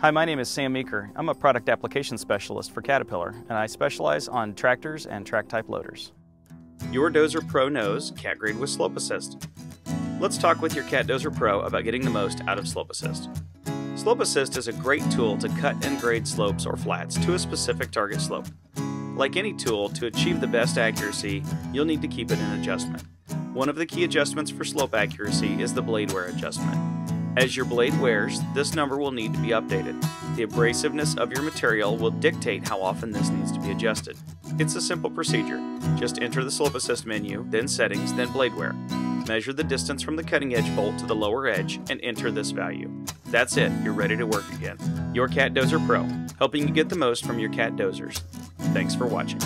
Hi, my name is Sam Meeker. I'm a product application specialist for Caterpillar, and I specialize on tractors and track type loaders. Your Dozer Pro knows Cat Grade with Slope Assist. Let's talk with your Cat Dozer Pro about getting the most out of Slope Assist. Slope Assist is a great tool to cut and grade slopes or flats to a specific target slope. Like any tool, to achieve the best accuracy, you'll need to keep it in adjustment. One of the key adjustments for slope accuracy is the blade wear adjustment. As your blade wears, this number will need to be updated. The abrasiveness of your material will dictate how often this needs to be adjusted. It's a simple procedure. Just enter the Slope Assist menu, then Settings, then Blade Wear. Measure the distance from the cutting edge bolt to the lower edge and enter this value. That's it, you're ready to work again. Your Cat Dozer Pro, helping you get the most from your cat dozers. Thanks for watching.